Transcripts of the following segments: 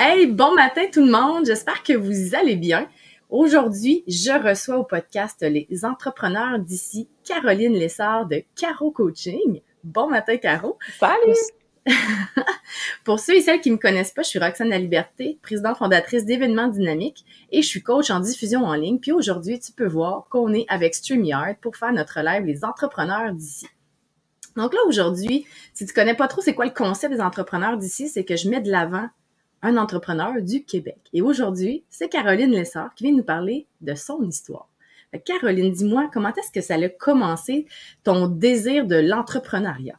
Hey, bon matin tout le monde. J'espère que vous allez bien. Aujourd'hui, je reçois au podcast les entrepreneurs d'ici Caroline Lessard de Caro Coaching. Bon matin, Caro. Salut! Pour ceux et celles qui me connaissent pas, je suis Roxane La Liberté, présidente fondatrice d'événements dynamiques et je suis coach en diffusion en ligne. Puis aujourd'hui, tu peux voir qu'on est avec StreamYard pour faire notre live Les entrepreneurs d'ici. Donc là, aujourd'hui, si tu connais pas trop c'est quoi le concept des entrepreneurs d'ici, c'est que je mets de l'avant un entrepreneur du Québec. Et aujourd'hui, c'est Caroline Lessard qui vient nous parler de son histoire. Caroline, dis-moi, comment est-ce que ça a commencé, ton désir de l'entrepreneuriat?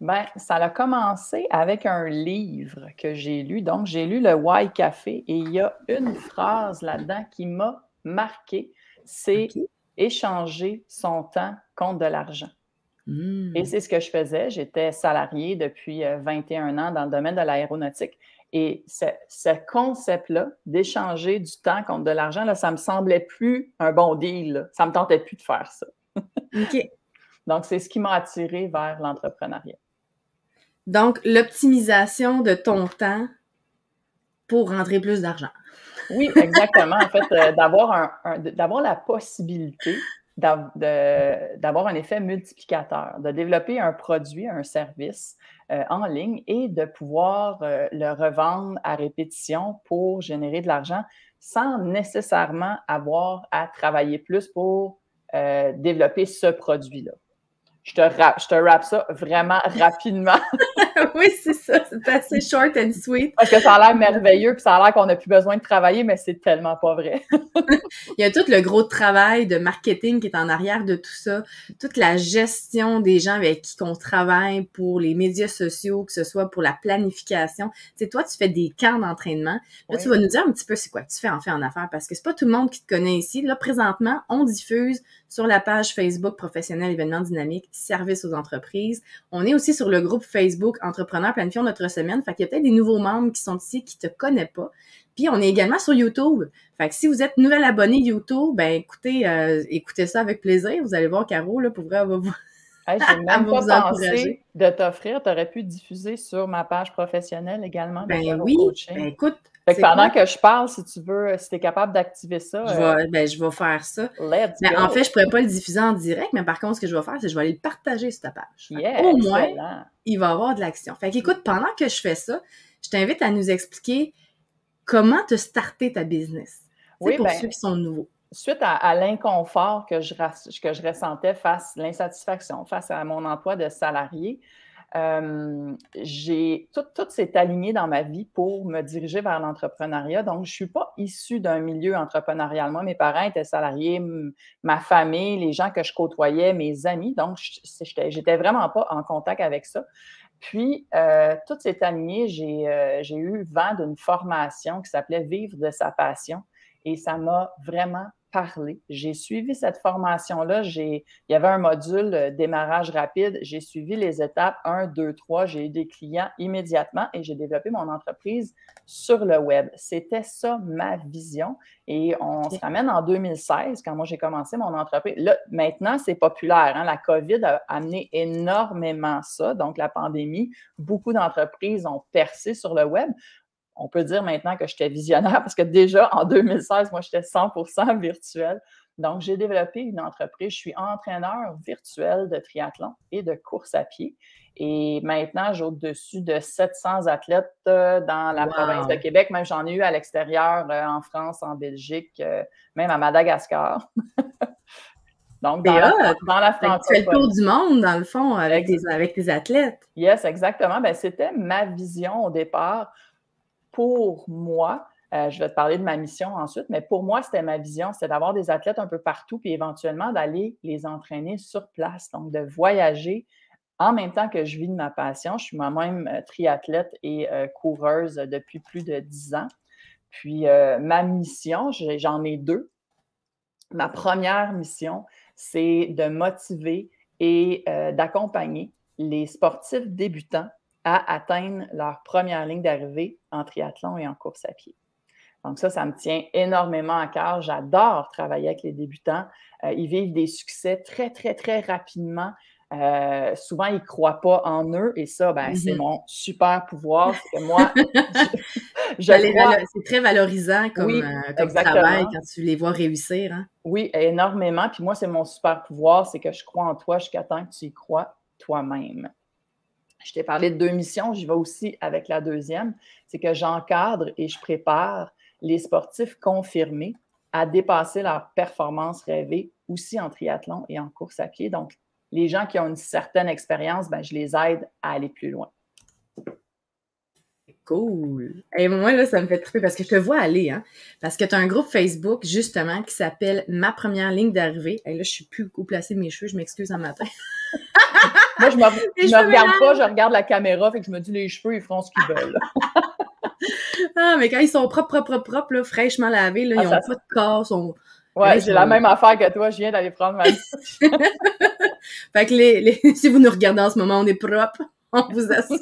Ben, ça a commencé avec un livre que j'ai lu. Donc, j'ai lu le Why Café et il y a une phrase là-dedans qui m'a marqué. C'est échanger son temps contre de l'argent. Hmm. Et c'est ce que je faisais. J'étais salariée depuis 21 euh, ans dans le domaine de l'aéronautique. Et ce, concept-là, d'échanger du temps contre de l'argent, là, ça me semblait plus un bon deal. Ça me tentait plus de faire ça. OK. Donc, c'est ce qui m'a attiré vers l'entrepreneuriat. Donc, l'optimisation de ton temps pour rentrer plus d'argent. Oui, exactement. en fait, euh, d'avoir d'avoir la possibilité d'avoir un effet multiplicateur, de développer un produit, un service euh, en ligne et de pouvoir euh, le revendre à répétition pour générer de l'argent sans nécessairement avoir à travailler plus pour euh, développer ce produit-là je te, rap, je te rappe ça vraiment rapidement. oui, c'est ça. C'est assez short and sweet. Parce que ça a l'air merveilleux, puis ça a l'air qu'on n'a plus besoin de travailler, mais c'est tellement pas vrai. Il y a tout le gros travail de marketing qui est en arrière de tout ça. Toute la gestion des gens avec qui on travaille pour les médias sociaux, que ce soit pour la planification. Tu sais, toi, tu fais des camps d'entraînement. Là, tu vas nous dire un petit peu c'est quoi que tu fais en fait en affaires, parce que c'est pas tout le monde qui te connaît ici. Là, présentement, on diffuse sur la page Facebook Professionnel Événements Dynamiques Service aux entreprises. On est aussi sur le groupe Facebook Entrepreneurs Planifions notre semaine. Fait qu'il y a peut-être des nouveaux membres qui sont ici qui te connaissent pas. Puis on est également sur YouTube. Fait que si vous êtes nouvel abonné YouTube, ben écoutez, euh, écoutez ça avec plaisir. Vous allez voir Caro, là, pour vrai, on va vous. Hey, j'ai même pas pensé de t'offrir. Tu aurais pu diffuser sur ma page professionnelle également. Ben oui. Ben écoute, pendant que je parle, si tu veux, si tu es capable d'activer ça. Je vais, euh, ben, je vais faire ça. Let's ben, En fait, je ne pourrais pas le diffuser en direct, mais par contre, ce que je vais faire, c'est que je vais aller le partager sur ta page. Au moins, il va y avoir de l'action. Fait qu'écoute, pendant que je fais ça, je t'invite à nous expliquer comment te starter ta business. Oui, pour ben, ceux qui sont nouveaux. Suite à, l'inconfort que je, que je ressentais face, l'insatisfaction face à mon emploi de salarié, euh, j'ai tout, tout s'est aligné dans ma vie pour me diriger vers l'entrepreneuriat. Donc, je ne suis pas issue d'un milieu entrepreneurial. Moi, mes parents étaient salariés, ma famille, les gens que je côtoyais, mes amis. Donc, j'étais vraiment pas en contact avec ça. Puis, euh, tout s'est aligné. J'ai euh, eu vent d'une formation qui s'appelait Vivre de sa passion. Et ça m'a vraiment parler. J'ai suivi cette formation-là. Il y avait un module euh, démarrage rapide. J'ai suivi les étapes 1, 2, 3. J'ai eu des clients immédiatement et j'ai développé mon entreprise sur le web. C'était ça ma vision. Et on se ramène en 2016, quand moi j'ai commencé mon entreprise. Là, maintenant, c'est populaire. Hein. La COVID a amené énormément ça. Donc, la pandémie, beaucoup d'entreprises ont percé sur le web on peut dire maintenant que j'étais visionnaire parce que déjà en 2016, moi, j'étais 100% virtuel. Donc, j'ai développé une entreprise. Je suis entraîneur virtuel de triathlon et de course à pied. Et maintenant, j'ai au-dessus de 700 athlètes euh, dans la province de Québec. Même j'en ai eu à l'extérieur, euh, en France, en Belgique, euh, même à Madagascar. Donc, dans, la, dans la Tu fais le tour du monde, dans le fond, avec, tes, avec tes athlètes. Yes, exactement. Ben, C'était ma vision au départ pour moi, euh, je vais te parler de ma mission ensuite, mais pour moi, c'était ma vision, c'était d'avoir des athlètes un peu partout, puis éventuellement d'aller les entraîner sur place, donc de voyager en même temps que je vis de ma passion. Je suis moi-même euh, triathlète et euh, coureuse depuis plus de dix ans. Puis ma mission, j'en ai deux. Ma première mission, c'est de motiver et d'accompagner les sportifs débutants à atteindre leur première ligne d'arrivée en triathlon et en course à pied. Donc ça, ça me tient énormément à cœur. J'adore travailler avec les débutants. Euh, ils vivent des succès très, très, très rapidement. Euh, souvent, ils ne croient pas en eux et ça, ben, c'est mm-hmm. mon super pouvoir. que moi, c'est très valorisant comme, euh, travail quand tu les vois réussir. Hein? Oui, énormément. Puis moi, c'est mon super pouvoir, c'est que je crois en toi jusqu'à temps que tu y crois toi-même. Je t'ai parlé de deux missions, j'y vais aussi avec la deuxième, c'est que j'encadre et je prépare les sportifs confirmés à dépasser leur performance rêvée aussi en triathlon et en course à pied. Donc, les gens qui ont une certaine expérience, ben, je les aide à aller plus loin. Cool. Et moi, là, ça me fait triper parce que je te vois aller, hein. Parce que tu as un groupe Facebook, justement, qui s'appelle Ma première ligne d'arrivée. Et là, je suis plus où placer mes cheveux, je m'excuse un matin. moi, je me, me regarde pas, je regarde la caméra, fait que je me dis les cheveux, ils feront ce qu'ils veulent. ah, mais quand ils sont propres, propres, propres, là, fraîchement lavés, là, ah, ils n'ont pas de corps, sont. Ouais, j'ai la même affaire que toi, je viens d'aller prendre ma. fait que les, si vous nous regardez en ce moment, on est propre, on vous assure.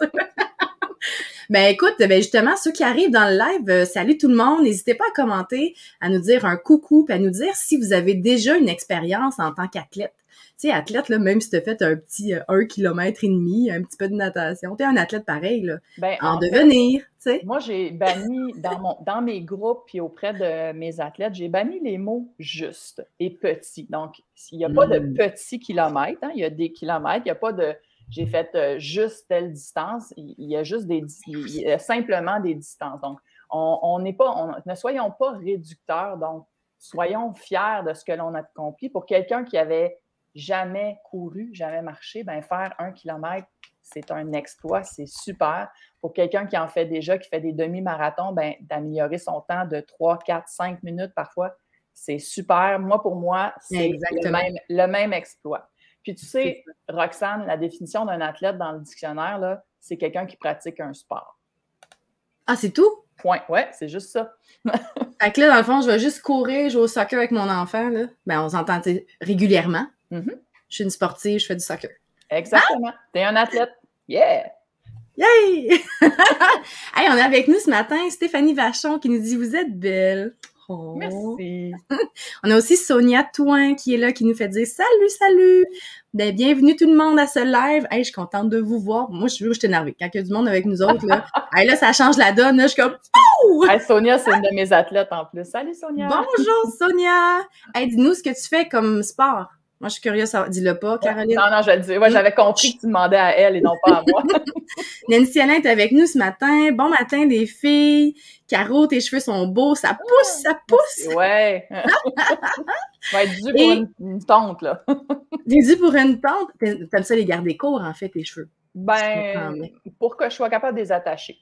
Ben écoute, ben justement, ceux qui arrivent dans le live, euh, salut tout le monde. N'hésitez pas à commenter, à nous dire un coucou, puis à nous dire si vous avez déjà une expérience en tant qu'athlète. Tu sais, athlète, là, même si tu as fait un petit euh, un kilomètre et demi, un petit peu de natation, tu es un athlète pareil, là. Ben, en, devenir, tu sais. Moi, j'ai banni dans, mon, dans mes groupes puis auprès de mes athlètes, j'ai banni les mots juste et petit. Donc, il n'y a pas de hmm. petits kilomètres, hein, il y a des kilomètres, il n'y a pas de j'ai fait euh, juste telle distance. Il, y a juste des, il y a simplement des distances. Donc, on n'est pas, ne soyons pas réducteurs. Donc, soyons fiers de ce que l'on a accompli. Pour quelqu'un qui avait jamais couru, jamais marché, ben faire un kilomètre, c'est un exploit, c'est super. Pour quelqu'un qui en fait déjà, qui fait des demi-marathons, ben, d'améliorer son temps de 3, 4, 5 minutes parfois, c'est super. Moi, pour moi, c'est le même exploit. Puis tu sais, Roxane, la définition d'un athlète dans le dictionnaire, c'est quelqu'un qui pratique un sport. Ah, c'est tout? Point. Ouais, c'est juste ça. fait que là, dans le fond, je vais juste courir, jouer au soccer avec mon enfant. Là. Ben, on s'entend régulièrement. Mm-hmm. Je suis une sportive, je fais du soccer. Exactement. Tu T'es un athlète. Yeah! Yay! hey, on est avec nous ce matin Stéphanie Vachon qui nous dit Vous êtes belle. Oh. Merci. On a aussi Sonia Toin qui est là, qui nous fait dire salut, salut. Ben, bienvenue tout le monde à ce live. Hey, je suis contente de vous voir. Moi, je suis, je suis énervée. Quand il y a du monde avec nous autres, là, hey, là ça change la donne. Là, je suis comme, hey, Sonia, c'est une de mes athlètes en plus. Salut, Sonia. Bonjour, Sonia. Hey, dis-nous ce que tu fais comme sport. Moi, je suis curieuse, dis-le pas, Caroline. Non, non, je vais le dire. Ouais, j'avais compris que tu demandais à elle et non pas à moi. Nancy Alain est avec nous ce matin. Bon matin, les filles. Caro, tes cheveux sont beaux. Ça pousse, ça pousse. Ouais. vas être dû pour une, une, tonte, là. T'es dû pour une tonte? T'aimes ça les garder courts, en fait, tes cheveux? Ben, pour que je sois capable de les attacher.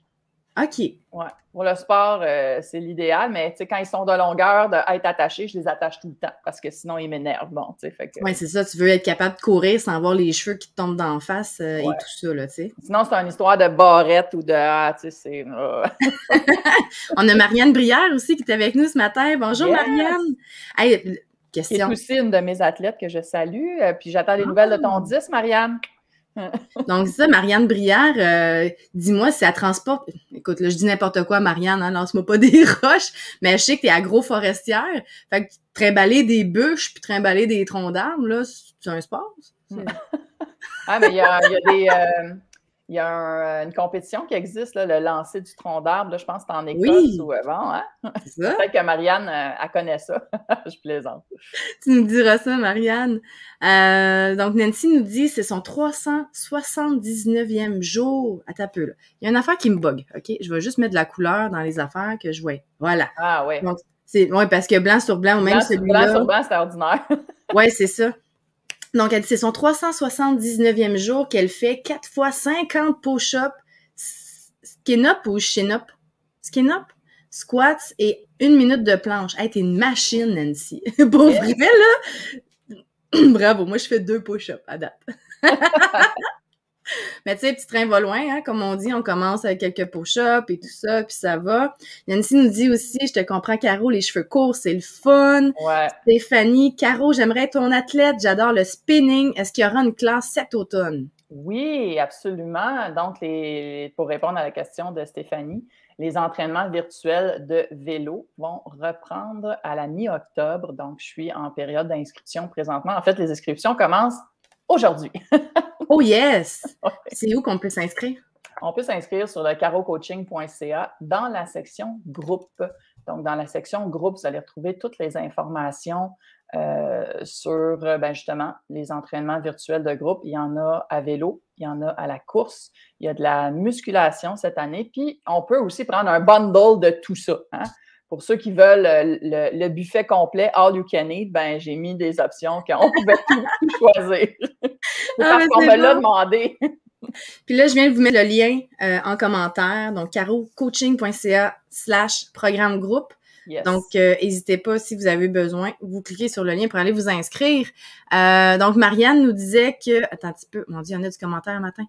OK. Ouais. Pour le sport, euh, c'est l'idéal, mais quand ils sont de longueur, d'être attachés, je les attache tout le temps parce que sinon, ils m'énervent. Bon, que... Oui, c'est ça. Tu veux être capable de courir sans voir les cheveux qui te tombent d'en face euh, et tout ça, là, tu sais. Sinon, c'est une histoire de barrette ou de. Ah, tu sais, c'est. Euh. On a Marianne Brière aussi qui est avec nous ce matin. Bonjour, Marianne. Hey, question. C'est aussi une de mes athlètes que je salue. Puis j'attends les nouvelles de ton 10, ah! Marianne. Donc, ça, Marianne Brière, euh, dis-moi si elle transporte. Écoute, là, je dis n'importe quoi, Marianne, hein, lance-moi pas des roches, mais je sais que t'es agroforestière. Fait que trimballer des bûches puis trimballer des troncs d'arbres, là, c'est un sport? ah, mais il y a, des. Euh, il y a euh, une compétition qui existe, le lancer du tronc d'arbre. Je pense que en Écosse ou avant. Hein? Peut-être que Marianne, euh, elle connaît ça. je plaisante. Tu nous diras ça, Marianne. Euh, donc, Nancy nous dit c'est son 379e jour. à ta peu, Il y a une affaire qui me bug. OK? Je vais juste mettre de la couleur dans les affaires que je vois. Voilà. Ah, ouais. c'est, ouais, parce que blanc sur blanc, ou même celui-là. Blanc sur blanc, c'est ordinaire. ouais, c'est ça. Donc, elle dit c'est son 379e jour qu'elle fait 4 fois 50 push-ups, skin-up ou chin-up? Skin-up, squats et une minute de planche. Hey, t'es une machine, Nancy. Pour vrai, là, bravo. Moi, je fais deux push-ups à date. Mais tu sais, petit train va loin, hein, comme on dit, on commence avec quelques push-ups et tout ça, puis ça va. Nancy nous dit aussi, je te comprends, Caro, les cheveux courts, c'est le fun. Ouais. Stéphanie, Caro, j'aimerais être ton athlète, j'adore le spinning. Est-ce qu'il y aura une classe cet automne? Oui, absolument. Donc, les, pour répondre à la question de Stéphanie, les entraînements virtuels de vélo vont reprendre à la mi-octobre. Donc, je suis en période d'inscription présentement. En fait, les inscriptions commencent aujourd'hui. oh yes! C'est où qu'on peut s'inscrire? on peut s'inscrire sur le carocoaching.ca dans la section groupe. Donc, dans la section groupe, vous allez retrouver toutes les informations euh, sur ben, justement les entraînements virtuels de groupe. Il y en a à vélo, il y en a à la course, il y a de la musculation cette année. Puis, on peut aussi prendre un bundle de tout ça. Hein. Pour ceux qui veulent le, buffet complet, all you can eat, ben, j'ai mis des options qu'on pouvait tout, choisir. Ah, parce qu'on me l'a demandé. Puis là, je viens de vous mettre le lien euh, en commentaire, donc carocoaching.ca slash programme groupe. Donc, euh, n'hésitez pas si vous avez besoin, vous cliquez sur le lien pour aller vous inscrire. Euh, donc, Marianne nous disait que... Attends un petit peu. Mon Dieu, il y en a du commentaire matin.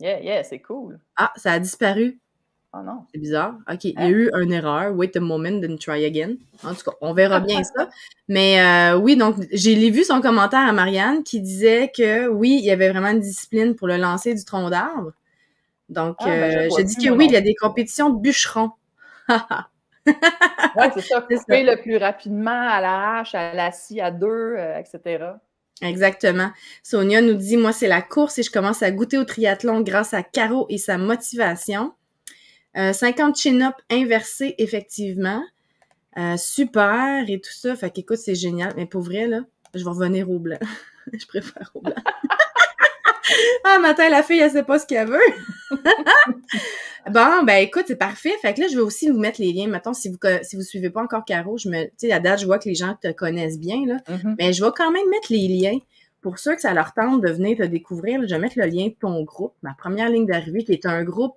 Yeah, yeah, c'est cool. Ah, ça a disparu. Oh non. C'est bizarre. OK, il y a eu une erreur. Wait a moment, then try again. En tout cas, on verra bien ça. Mais euh, oui, donc, j'ai vu son commentaire à Marianne qui disait que oui, il y avait vraiment une discipline pour le lancer du tronc d'arbre. Donc, ah, ben, j'ai dit que oui, il y a des compétitions de bûcherons. oui, c'est ça. Couper le plus rapidement à la hache, à la scie, à deux, euh, etc. Exactement. Sonia nous dit, moi, c'est la course et je commence à goûter au triathlon grâce à Caro et sa motivation. 50 euh, chin-up inversés, effectivement. Euh, super et tout ça. Fait qu'écoute, c'est génial. Mais pour vrai, là, je vais revenir au blanc. je préfère au blanc. ah, matin, la fille, elle sait pas ce qu'elle veut. bon, ben écoute, c'est parfait. Fait que là, je vais aussi vous mettre les liens. Mettons, si vous si vous suivez pas encore Caro, je me. Tu sais, à date, je vois que les gens te connaissent bien, là. Mm-hmm. Mais je vais quand même mettre les liens. Pour ceux que ça leur tente de venir te découvrir, je vais mettre le lien de ton groupe, ma première ligne d'arrivée, qui est un groupe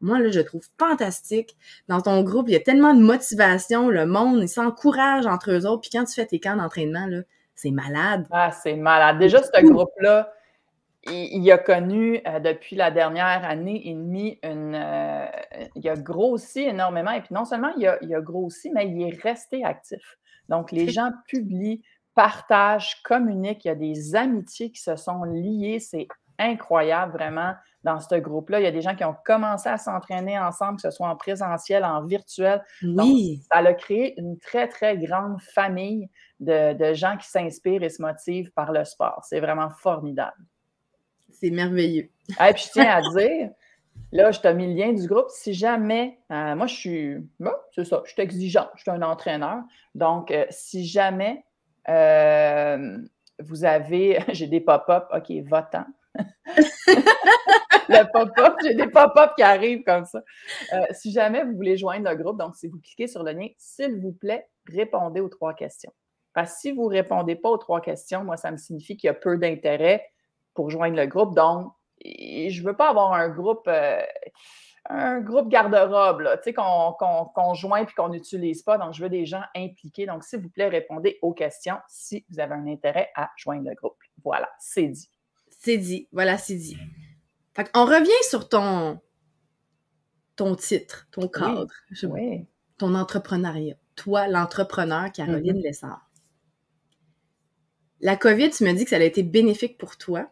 moi, là, je trouve fantastique. Dans ton groupe, il y a tellement de motivation, le monde, ils s'encouragent entre eux autres. Puis quand tu fais tes camps d'entraînement, là, c'est malade. Ah, c'est malade. Déjà, ce groupe-là, il, a connu euh, depuis la dernière année et demie une. Euh, il a grossi énormément. Et puis non seulement il a, il a grossi, mais il est resté actif. Donc, les gens publient, partagent, communiquent. Il y a des amitiés qui se sont liées. C'est incroyable, vraiment, dans ce groupe-là. Il y a des gens qui ont commencé à s'entraîner ensemble, que ce soit en présentiel, en virtuel. Oui. ça a créé une très, très grande famille de, gens qui s'inspirent et se motivent par le sport. C'est vraiment formidable. C'est merveilleux. Et puis je tiens à dire, là, je t'ai mis le lien du groupe. Si jamais, euh, moi, je suis, bon, c'est ça, je suis exigeant, je suis un entraîneur. Donc, euh, si jamais euh, vous avez, j'ai des pop-up, OK, votant le pop-up, j'ai des pop-up qui arrivent comme ça. Euh, si jamais vous voulez joindre le groupe, donc si vous cliquez sur le lien, s'il vous plaît, répondez aux trois questions. Parce que si vous ne répondez pas aux trois questions, moi, ça me signifie qu'il y a peu d'intérêt pour joindre le groupe. Donc, je ne veux pas avoir un groupe, euh, un groupe garde-robe, qu'on joint et qu'on n'utilise pas. Donc, je veux des gens impliqués. Donc, s'il vous plaît, répondez aux questions si vous avez un intérêt à joindre le groupe. Voilà, c'est dit. C'est dit. Voilà, c'est dit. Fait on revient sur ton, ton titre, ton cadre, ton entrepreneuriat. Toi, l'entrepreneur Caroline mm Lessard. La COVID, tu me dis que ça a été bénéfique pour toi.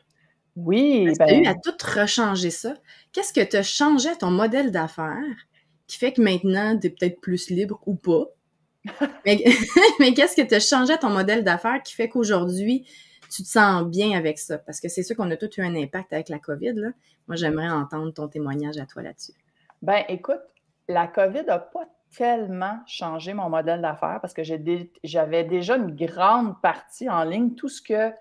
Oui. Tu as eu ben à tout rechanger ça? Qu'est-ce que tu as changé ton modèle d'affaires qui fait que maintenant, tu es peut-être plus libre ou pas? mais, mais qu'est-ce que tu as changé ton modèle d'affaires qui fait qu'aujourd'hui, tu te sens bien avec ça? Parce que c'est sûr qu'on a tous eu un impact avec la COVID. Là. Moi, j'aimerais entendre ton témoignage à toi là-dessus. Ben, écoute, la COVID n'a pas tellement changé mon modèle d'affaires parce que j'avais déjà une grande partie en ligne. Tout ce que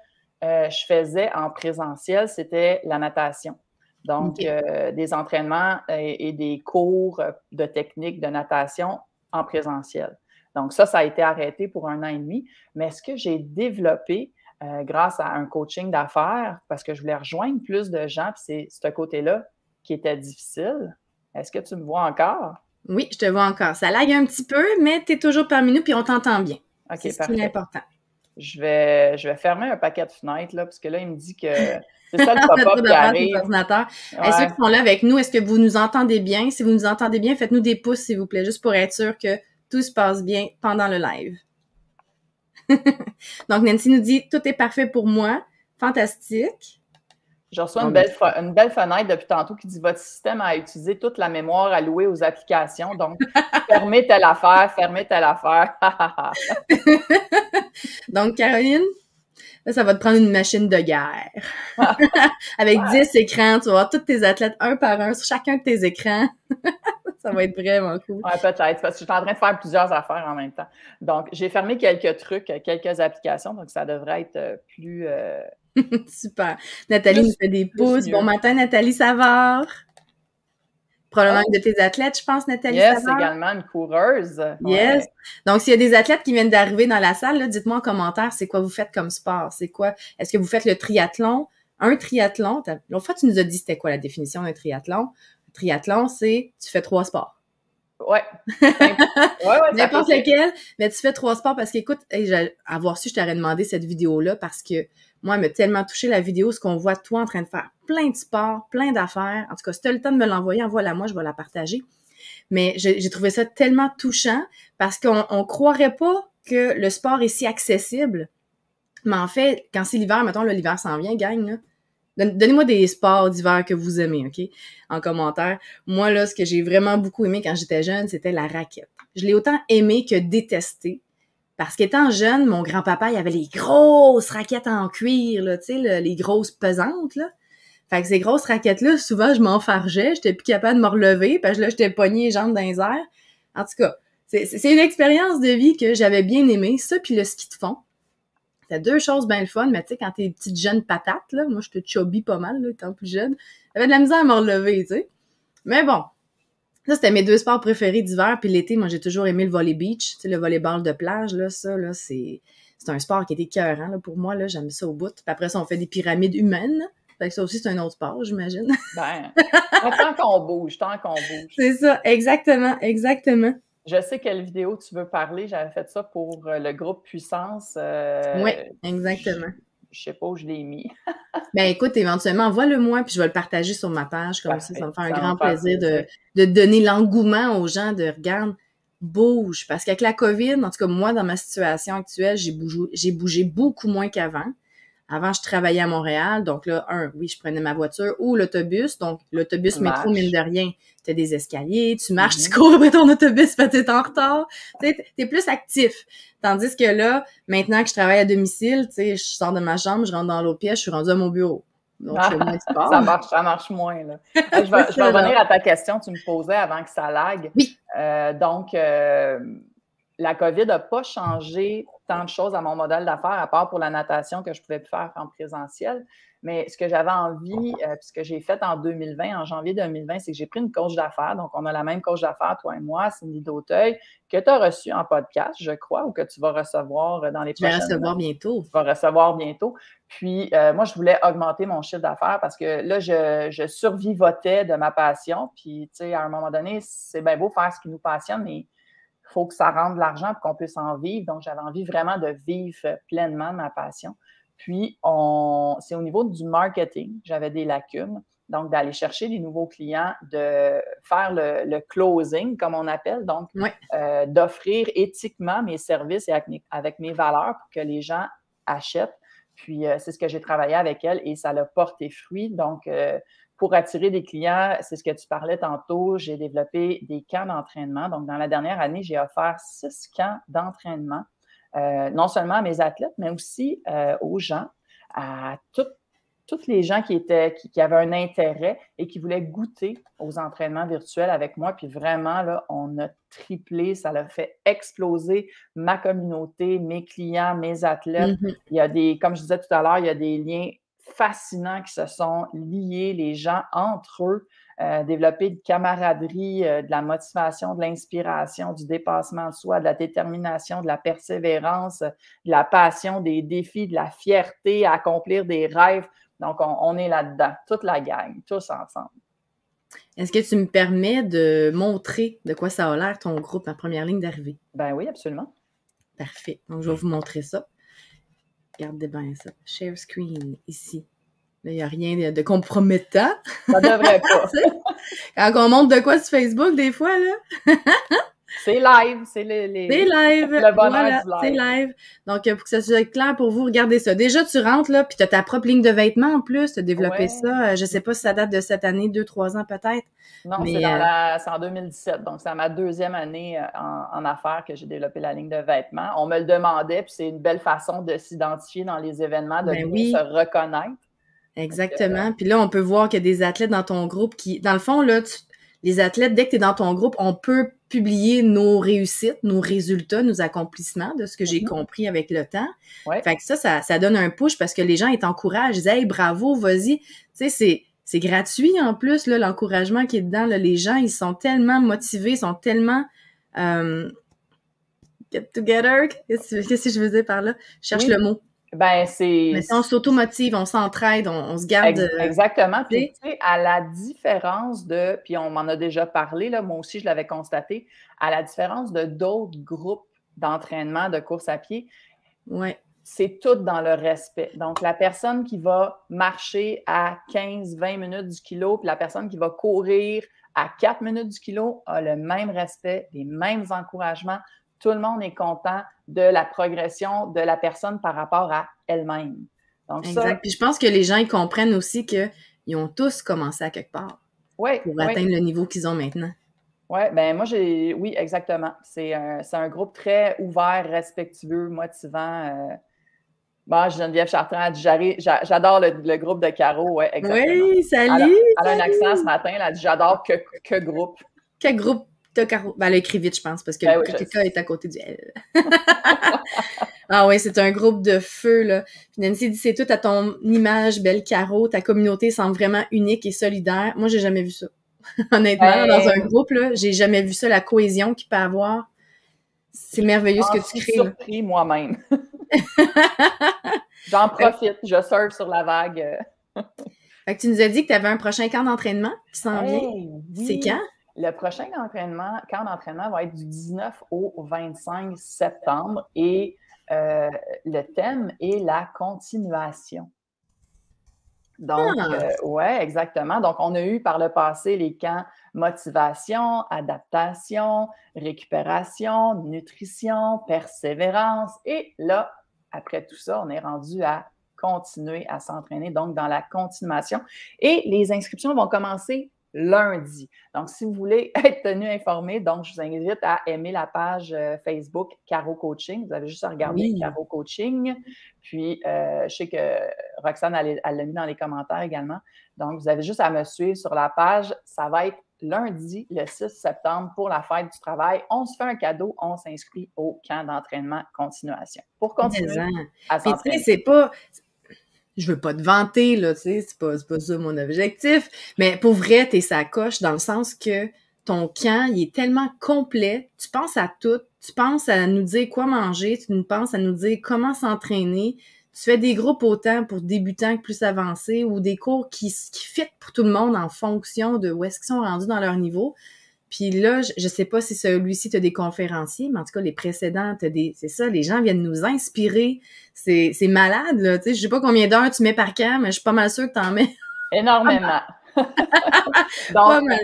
euh, je faisais en présentiel, c'était la natation. Donc, euh, des entraînements et, et, des cours de technique de natation en présentiel. Donc, ça, ça a été arrêté pour un an et demi. Mais ce que j'ai développé, euh, grâce à un coaching d'affaires parce que je voulais rejoindre plus de gens, puis c'est ce côté-là qui était difficile. Est-ce que tu me vois encore? Oui, je te vois encore. Ça lag un petit peu, mais tu es toujours parmi nous, puis on t'entend bien. OK, c'est ce qui est important. Je vais, je vais fermer un paquet de fenêtres, là, parce que là, il me dit que c'est ça le pop-up qui arrive. Ouais. Est-ce qu'ils sont là avec nous? Est-ce que vous nous entendez bien? Si vous nous entendez bien, faites-nous des pouces, s'il vous plaît, juste pour être sûr que tout se passe bien pendant le live. Donc, Nancy nous dit Tout est parfait pour moi. Fantastique. Je reçois une belle, une belle fenêtre depuis tantôt qui dit Votre système a utilisé toute la mémoire allouée aux applications. Donc, fermez telle affaire, fermez telle affaire. donc, Caroline, Là, ça va te prendre une machine de guerre. Avec 10 écrans, tu vas voir tous tes athlètes un par un sur chacun de tes écrans. Ça va être vraiment cool. Ouais, peut-être, parce que je suis en train de faire plusieurs affaires en même temps. Donc, j'ai fermé quelques trucs, quelques applications, donc ça devrait être euh, plus. Euh, Super. Nathalie nous fait des pouces. Bon matin, Nathalie Savard. Probablement oh. de tes athlètes, je pense, Nathalie yes, également une coureuse. Yes. Donc, s'il y a des athlètes qui viennent d'arriver dans la salle, dites-moi en commentaire, c'est quoi vous faites comme sport? C'est quoi? Est-ce que vous faites le triathlon? Un triathlon, l'autre fois, tu nous as dit c'était quoi la définition d'un triathlon? Triathlon, c'est tu fais trois sports. Ouais. ouais, ouais N'importe lequel, mais tu fais trois sports parce qu'écoute, avoir su, je t'aurais demandé cette vidéo-là parce que moi, elle m'a tellement touché la vidéo, ce qu'on voit toi en train de faire plein de sports, plein d'affaires. En tout cas, si tu as le temps de me l'envoyer, envoie-la moi, je vais la partager. Mais j'ai trouvé ça tellement touchant parce qu'on on croirait pas que le sport est si accessible. Mais en fait, quand c'est l'hiver, mettons, l'hiver s'en vient, gang, là, Donnez-moi des sports d'hiver que vous aimez, OK? En commentaire. Moi, là, ce que j'ai vraiment beaucoup aimé quand j'étais jeune, c'était la raquette. Je l'ai autant aimé que détesté. Parce qu'étant jeune, mon grand-papa, il avait les grosses raquettes en cuir, là, tu sais, les grosses pesantes, là. Fait que ces grosses raquettes-là, souvent, je m'enfargeais, j'étais plus capable de me relever, parce que là, j'étais pognée les jambes dans les. En tout cas, c'est une expérience de vie que j'avais bien aimée, ça, puis le ski de fond. C'était deux choses bien le fun, mais tu sais, quand t'es une petite jeune patate, là, moi, je te chubby pas mal, là, étant plus jeune, j'avais de la misère à me relever, tu sais. Mais bon, ça, c'était mes deux sports préférés d'hiver. Puis l'été, moi, j'ai toujours aimé le volley beach, tu sais, le volleyball de plage, là, ça, là, c'est, c'est un sport qui était cœurant, là, pour moi, là, j'aime ça au bout. Puis après ça, on fait des pyramides humaines. Fait que ça aussi, c'est un autre sport, j'imagine. Ben, tant qu'on bouge, tant qu'on bouge. C'est ça, exactement, exactement. Je sais quelle vidéo tu veux parler. J'avais fait ça pour euh, le groupe Puissance. Euh, oui, exactement je sais pas où je l'ai mis. ben écoute, éventuellement, envoie-le-moi, puis je vais le partager sur ma page, comme ça, ça me fait un grand plaisir de, de, donner l'engouement aux gens de regarder, bouge. Parce qu'avec la COVID, en tout cas, moi, dans ma situation actuelle, j'ai bougé, j'ai bougé beaucoup moins qu'avant. Avant, je travaillais à Montréal, donc là, un, oui, je prenais ma voiture ou l'autobus. Donc, l'autobus métro, mine de rien, tu as des escaliers, tu marches, tu cours après ton autobus que t'es en retard. Tu es plus actif. Tandis que là, maintenant que je travaille à domicile, tu sais, je sors de ma chambre, je rentre dans l'autre pièce, je suis rendue à mon bureau. Donc, je moins ça marche, ça marche moins, là. je vais, je vais revenir à ta question, tu me posais avant que ça lague. Oui. Euh, donc, euh, la COVID n'a pas changé tant de choses à mon modèle d'affaires, à part pour la natation que je pouvais plus faire en présentiel. Mais ce que j'avais envie, euh, ce que j'ai fait en 2020, en janvier 2020, c'est que j'ai pris une coach d'affaires. Donc, on a la même coach d'affaires, toi et moi, Cindy Dauteuil, que tu as reçu en podcast, je crois, ou que tu vas recevoir dans les prochaines... Je vais recevoir bientôt. Tu vas recevoir bientôt. Puis, euh, moi, je voulais augmenter mon chiffre d'affaires parce que là, je, je survivotais de ma passion. Puis, tu sais, à un moment donné, c'est bien beau faire ce qui nous passionne, mais faut que ça rende de l'argent pour qu'on puisse en vivre. Donc, j'avais envie vraiment de vivre pleinement ma passion. Puis, c'est au niveau du marketing, j'avais des lacunes. Donc, d'aller chercher des nouveaux clients, de faire le, closing, comme on appelle, donc euh, d'offrir éthiquement mes services et avec mes, valeurs pour que les gens achètent. Puis, euh, c'est ce que j'ai travaillé avec elle et ça l'a porté fruit. Donc, euh, pour attirer des clients, c'est ce que tu parlais tantôt, j'ai développé des camps d'entraînement. Donc, dans la dernière année, j'ai offert six camps d'entraînement, euh, non seulement à mes athlètes, mais aussi euh, aux gens, à toutes les gens qui, étaient, qui, avaient un intérêt et qui voulaient goûter aux entraînements virtuels avec moi. Puis vraiment, là, on a triplé, ça a fait exploser ma communauté, mes clients, mes athlètes. Mm-hmm. Il y a des, comme je disais tout à l'heure, il y a des liens fascinants qui se sont liés, les gens entre eux, euh, développer de camaraderie, euh, de la motivation, de l'inspiration, du dépassement de soi, de la détermination, de la persévérance, de la passion, des défis, de la fierté à accomplir des rêves. Donc, on, est là-dedans, toute la gang, tous ensemble. Est-ce que tu me permets de montrer de quoi ça a l'air ton groupe en première ligne d'arrivée? Ben oui, absolument. Parfait. Donc, je vais vous montrer ça. Regardez bien ça. Share screen, ici. Là, il n'y a rien de compromettant. Ça devrait pas. Quand on montre de quoi sur Facebook, des fois, là. C'est live, c'est les, les... C'est live, le voilà, c'est live. Donc, euh, pour que ça soit clair pour vous, regardez ça. Déjà, tu rentres là, puis tu as ta propre ligne de vêtements en plus, tu as développé ça. Euh, je sais pas si ça date de cette année, deux, trois ans peut-être. Non, c'est euh, en 2017, donc c'est ma deuxième année en, affaires que j'ai développé la ligne de vêtements. On me le demandait, puis c'est une belle façon de s'identifier dans les événements, de ben se reconnaître. Exactement. Puis là, on peut voir qu'il y a des athlètes dans ton groupe qui, dans le fond, là, les athlètes, dès que tu es dans ton groupe, on peut publier nos réussites, nos résultats, nos accomplissements, de ce que j'ai mhm. compris avec le temps. Fait que ça, ça, donne un push parce que les gens ils t'encouragent, ils disent Hey, bravo, vas-y. Tu sais, c'est. C'est gratuit en plus, l'encouragement qui est dedans. Là, les gens, ils sont tellement motivés, ils sont tellement euh, get together. Qu'est-ce que je veux dire par là? Je cherche le mot. Ben, c'est. Mais on s'automotive, on s'entraide, on, se garde. Euh, exactement. Puis, tu sais, à la différence de. Puis, on m'en a déjà parlé, là, moi aussi, je l'avais constaté. À la différence de d'autres groupes d'entraînement de course à pied. Ouais. C'est tout dans le respect. Donc, la personne qui va marcher à 15-20 minutes du kilo, puis la personne qui va courir à 4 minutes du kilo a le même respect, les mêmes encouragements, tout le monde est content de la progression de la personne par rapport à elle-même. exact. Puis je pense que les gens ils comprennent aussi qu'ils ont tous commencé à quelque part ouais, pour atteindre le niveau qu'ils ont maintenant. Oui, ben moi, j'ai. Oui, exactement. C'est un, un, groupe très ouvert, respectueux, motivant. Euh... Bon, Geneviève Chartrand a dit J'adore le, groupe de Caro. Ouais, exactement. Oui, salut! Elle, a un accent ce matin, elle a dit J'adore que, que groupe. Que groupe Caro. Ben, elle a écrit vite, je pense, parce que ben le est à côté du L. ah oui, c'est un groupe de feu, là. Puis Nancy dit, c'est tout à ton image, belle Caro. Ta communauté semble vraiment unique et solidaire. Moi, j'ai jamais vu ça. Honnêtement, dans un groupe, là, j'ai jamais vu ça, la cohésion qu'il peut avoir. C'est merveilleux ce que tu crées. Je suis surpris moi-même. J'en profite, je surfe sur la vague. fait que tu nous as dit que tu avais un prochain camp d'entraînement qui s'en vient. C'est quand? Le prochain entraînement, camp d'entraînement va être du 19 au 25 septembre et euh, le thème est la continuation. Donc, ah! euh, ouais, exactement. Donc, on a eu par le passé les camps motivation, adaptation, récupération, nutrition, persévérance. Et là, après tout ça, on est rendu à continuer à s'entraîner, donc dans la continuation. Et les inscriptions vont commencer lundi. Donc, si vous voulez être tenu informé, donc je vous invite à aimer la page euh, Facebook Caro Coaching. Vous avez juste à regarder Caro Coaching. Puis, euh, je sais que Roxane, elle l'a mis dans les commentaires également. Donc, vous avez juste à me suivre sur la page. Ça va être lundi, le 6 septembre, pour la fête du travail. On se fait un cadeau, on s'inscrit au camp d'entraînement continuation. Pour continuer à s'entraîner. c'est pas je veux pas te vanter, là, tu sais, c'est pas, pas ça mon objectif. Mais pour vrai, t'es sa coche dans le sens que ton camp, il est tellement complet. Tu penses à tout. Tu penses à nous dire quoi manger. Tu nous penses à nous dire comment s'entraîner. Tu fais des groupes autant pour débutants que plus avancés ou des cours qui, qui fit pour tout le monde en fonction de où est-ce qu'ils sont rendus dans leur niveau. Puis là, je, ne sais pas si celui-ci tu des conférenciers, mais en tout cas, les précédents, des. C'est ça, les gens viennent nous inspirer. C'est, c'est malade, là. Tu sais, je sais pas combien d'heures tu mets par camp, mais je suis pas mal sûre que tu en mets. Énormément. Donc, pas mal,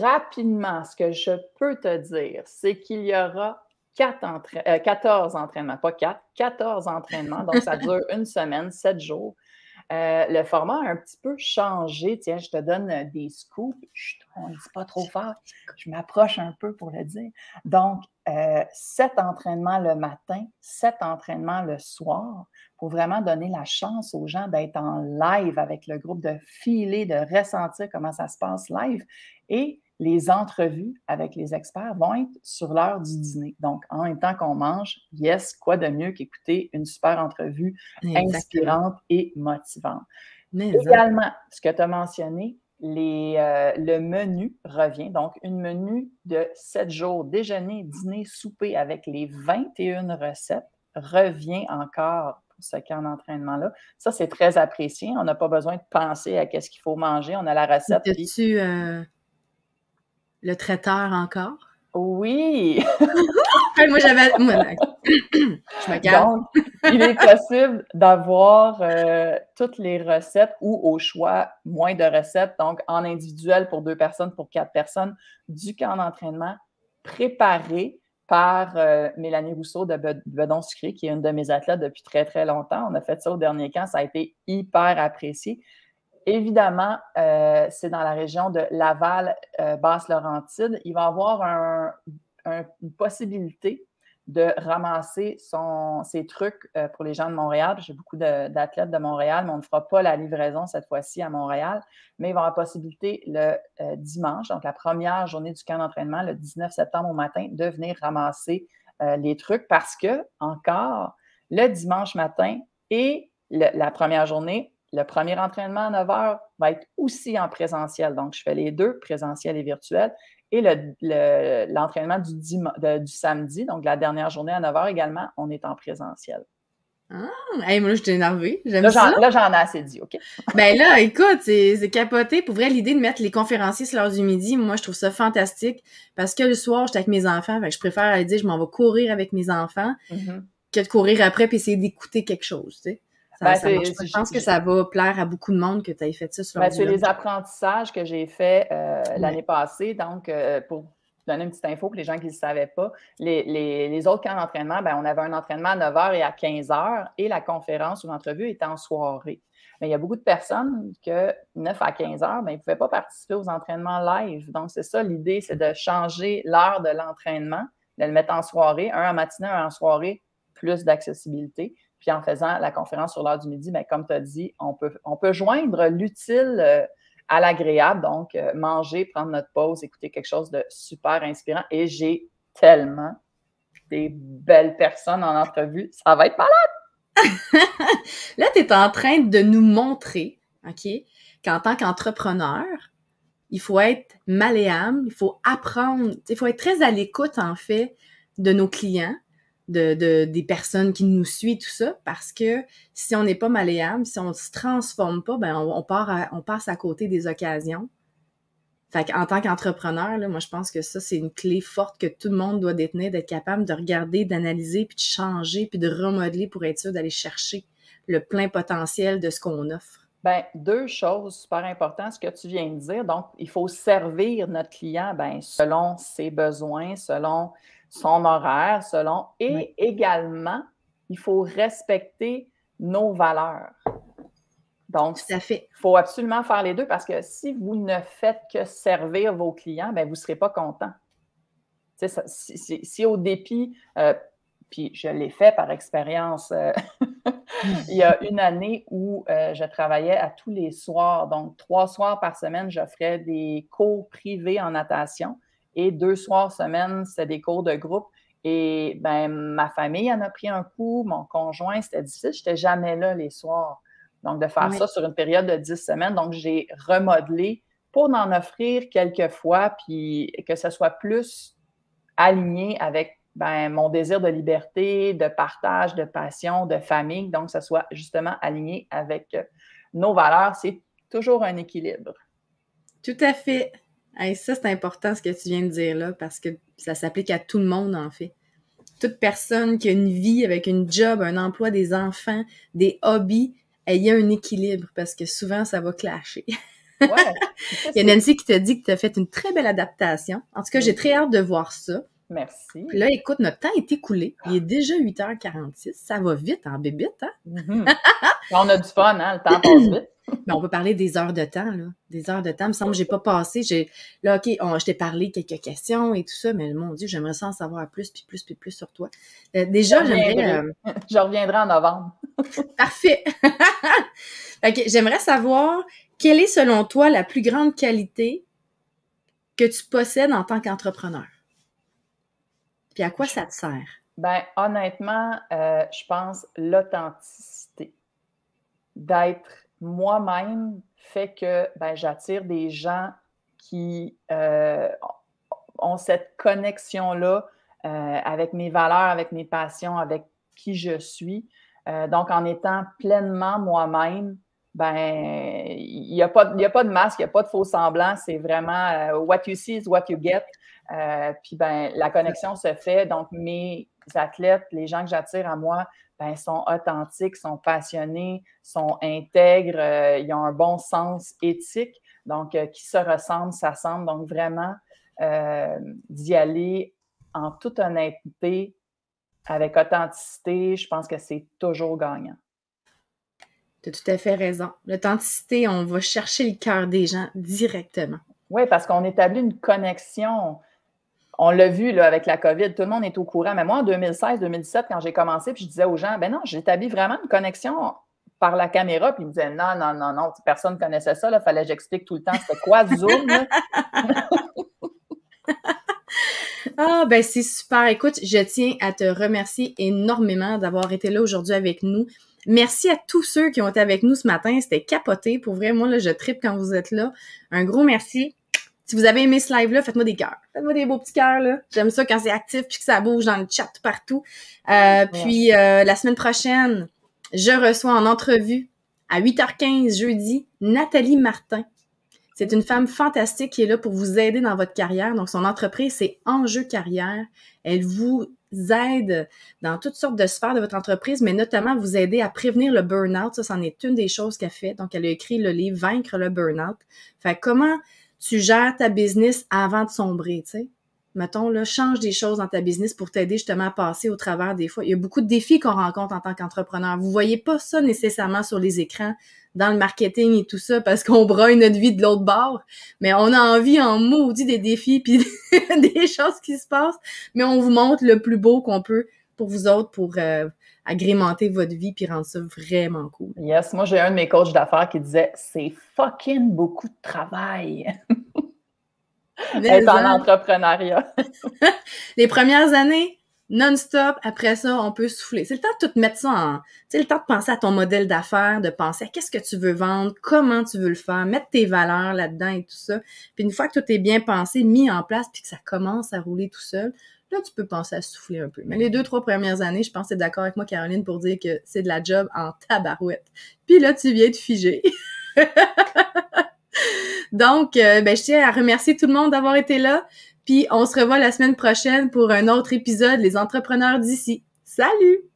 rapidement, ce que je peux te dire, c'est qu'il y aura 14 euh, entraînements, pas 4, 14 entraînements. Donc, ça dure une semaine, 7 jours. Euh, le format a un petit peu changé. Tiens, je te donne euh, des scoops. on ne dit pas trop fort. Je m'approche un peu pour le dire. Donc, euh, sept entraînements le matin, sept entraînements le soir pour vraiment donner la chance aux gens d'être en live avec le groupe, de filer, de ressentir comment ça se passe live. Et les entrevues avec les experts vont être sur l'heure du dîner. Donc, en même temps qu'on mange, yes, quoi de mieux qu'écouter une super entrevue inspirante et motivante. Également, ce que tu as mentionné, les, euh, le menu revient. Donc, une menu de 7 jours, déjeuner, dîner, souper avec les 21 recettes revient encore pour ce camp d'entraînement-là. Ça, c'est très apprécié. On n'a pas besoin de penser à qu'est-ce qu'il faut manger. On a la recette. tu le traiteur encore? Oui! moi, j'avais. je me garde. il est possible d'avoir euh, toutes les recettes ou au choix moins de recettes, donc en individuel pour deux personnes, pour quatre personnes, du camp d'entraînement préparée par euh, Mélanie Rousseau de Bedon Sucré, qui est une de mes athlètes depuis très, très longtemps. On a fait ça au dernier camp, ça a été hyper apprécié. Évidemment, euh, c'est dans la région de Laval, euh. Il va avoir une possibilité de ramasser ses trucs euh, pour les gens de Montréal. J'ai beaucoup d'athlètes de, Montréal, mais on ne fera pas la livraison cette fois-ci à Montréal. Mais il va avoir la possibilité le dimanche, donc la première journée du camp d'entraînement, le 19 septembre au matin, de venir ramasser les trucs parce que, encore, le dimanche matin et la première journée, le premier entraînement à 9 h va être aussi en présentiel. Donc, je fais les deux, présentiel et virtuel. Et l'entraînement du, du, samedi, donc la dernière journée à 9 h également, on est en présentiel. Ah, moi, je t'ai énervée. Là, j'en ai assez dit, OK? ben là, écoute, c'est capoté. Pour vrai, l'idée de mettre les conférenciers sur l'heure du midi, moi, je trouve ça fantastique parce que le soir, j'étais avec mes enfants. je préfère aller dire, je m'en vais courir avec mes enfants mm-hmm. que de courir après puis essayer d'écouter quelque chose, tu sais. Ben, je pense que ça va plaire à beaucoup de monde que tu aies fait ça sur ben, C'est les apprentissages que j'ai faits euh, l'année passée. Donc, euh, pour donner une petite info pour les gens qui ne le savaient pas, les, autres camps d'entraînement, ben, on avait un entraînement à 9h et à 15h et la conférence ou l'entrevue était en soirée. Mais il y a beaucoup de personnes que 9 à 15 heures, ben, ils ne pouvaient pas participer aux entraînements live. Donc, c'est ça l'idée, c'est de changer l'heure de l'entraînement, de le mettre en soirée, un en matinée, un en soirée, plus d'accessibilité. Puis en faisant la conférence sur l'heure du midi, bien, comme tu as dit, on peut, joindre l'utile euh, à l'agréable, donc euh, manger, prendre notre pause, écouter quelque chose de super inspirant. Et j'ai tellement des belles personnes en entrevue, ça va être malade! Là, tu es en train de nous montrer, OK, qu'en tant qu'entrepreneur, il faut être malléable, il faut apprendre, il faut être très à l'écoute, en fait, de nos clients, de, des personnes qui nous suivent, tout ça, parce que si on n'est pas malléable, si on ne se transforme pas, ben on, part on passe à côté des occasions. Fait qu'en tant qu'entrepreneur, moi, je pense que ça, c'est une clé forte que tout le monde doit détenir, d'être capable de regarder, d'analyser, puis de changer, puis de remodeler pour être sûr d'aller chercher le plein potentiel de ce qu'on offre. Bien, deux choses super importantes, ce que tu viens de dire. Donc, il faut servir notre client ben, selon ses besoins, selon son horaire selon, et également, il faut respecter nos valeurs. Donc, il faut absolument faire les deux parce que si vous ne faites que servir vos clients, ben, vous ne serez pas content. si, au dépit, euh, puis je l'ai fait par expérience, euh, il y a une année où euh, je travaillais à tous les soirs, donc trois soirs par semaine, j'offrais des cours privés en natation. Et deux soirs semaine, c'était des cours de groupe. Et ben, ma famille en a pris un coup, mon conjoint, c'était difficile. Je n'étais jamais là les soirs. Donc, de faire ça sur une période de dix semaines. Donc, j'ai remodelé pour en offrir quelques fois, puis que ce soit plus aligné avec ben, mon désir de liberté, de partage, de passion, de famille. Donc, que ce soit justement aligné avec nos valeurs. C'est toujours un équilibre. Tout à fait ça, c'est important ce que tu viens de dire là, parce que ça s'applique à tout le monde, en fait. Toute personne qui a une vie avec une job, un emploi, des enfants, des hobbies, il y a un équilibre parce que souvent, ça va clasher. Ouais, il y a Nancy qui t'a dit que tu as fait une très belle adaptation. En tout cas, j'ai très hâte de voir ça. Merci. là, écoute, notre temps est écoulé. Il est déjà 8h46. Ça va vite en bébite, hein? Mm-hmm. On a du fun, hein? Le temps passe vite. Mais on peut parler des heures de temps, là. Des heures de temps. Il me semble que j'ai pas passé. J'ai, là, OK, je t'ai parlé quelques questions et tout ça, mais mon Dieu, j'aimerais ça en savoir plus, puis plus, puis plus sur toi. Euh, déjà, j'aimerais. Euh, je reviendrai en novembre. Parfait. OK, j'aimerais savoir quelle est, selon toi, la plus grande qualité que tu possèdes en tant qu'entrepreneur? Puis à quoi ça te sert? Ben, honnêtement, euh, je pense l'authenticité. D'être moi-même fait que ben, j'attire des gens qui euh, ont cette connexion-là euh, avec mes valeurs, avec mes passions, avec qui je suis. Euh, donc, en étant pleinement moi-même, ben, il n'y a, pas, a pas de masque, il n'y a pas de faux semblant. C'est vraiment what you see is what you get. puis, ben, la connexion se fait. Donc, mes athlètes, les gens que j'attire à moi, ben, sont authentiques, sont passionnés, sont intègres, euh, ils ont un bon sens éthique, donc euh, qui se ressemblent, s'assemblent. Donc vraiment, euh, d'y aller en toute honnêteté, avec authenticité, je pense que c'est toujours gagnant. Tu as tout à fait raison. L'authenticité, on va chercher le cœur des gens directement. Oui, parce qu'on établit une connexion. On l'a vu avec la COVID, tout le monde est au courant. Mais moi, en 2016-2017, quand j'ai commencé, puis je disais aux gens, ben non, j'établis vraiment une connexion par la caméra, puis ils me disaient, non, non, non, non, personne ne connaissait ça, il fallait que j'explique tout le temps, c'était quoi Zoom? Ah, ben c'est super. Écoute, je tiens à te remercier énormément d'avoir été là aujourd'hui avec nous. Merci à tous ceux qui ont été avec nous ce matin. C'était capoté. Pour vrai, moi, je tripe quand vous êtes là. Un gros merci. Si vous avez aimé ce live-là, faites-moi des cœurs. Faites-moi des beaux petits cœurs, là. J'aime ça quand c'est actif puis que ça bouge dans le chat partout. Euh, puis, euh, la semaine prochaine, je reçois en entrevue à 8h15 jeudi Nathalie Martin. C'est une femme fantastique qui est là pour vous aider dans votre carrière. Donc, son entreprise, c'est Enjeu Carrière. Elle vous aide dans toutes sortes de sphères de votre entreprise, mais notamment vous aider à prévenir le burn-out. Ça, c'en est une des choses qu'elle fait. Donc, elle a écrit le livre Vaincre le burn-out. Fait comment tu gères ta business avant de sombrer, tu sais? Mettons, là, change des choses dans ta business pour t'aider justement à passer au travers des fois. Il y a beaucoup de défis qu'on rencontre en tant qu'entrepreneur. Vous voyez pas ça nécessairement sur les écrans dans le marketing et tout ça parce qu'on broye notre vie de l'autre bord. Mais on a envie en maudit des défis puis des choses qui se passent. Mais on vous montre le plus beau qu'on peut pour vous autres pour euh, agrémenter votre vie puis rendre ça vraiment cool. Yes, moi j'ai un de mes coachs d'affaires qui disait c'est fucking beaucoup de travail. Être en entrepreneuriat. Les premières années, non-stop. Après ça, on peut souffler. C'est le temps de tout mettre ça en... C'est le temps de penser à ton modèle d'affaires, de penser à qu'est-ce que tu veux vendre, comment tu veux le faire, mettre tes valeurs là-dedans et tout ça. Puis une fois que tout est bien pensé, mis en place, puis que ça commence à rouler tout seul, là, tu peux penser à souffler un peu. Mais les deux, trois premières années, je pense d'accord avec moi, Caroline, pour dire que c'est de la job en tabarouette. Puis là, tu viens de figer. Donc, euh, ben, je tiens à remercier tout le monde d'avoir été là. Puis on se revoit la semaine prochaine pour un autre épisode Les entrepreneurs d'ici. Salut!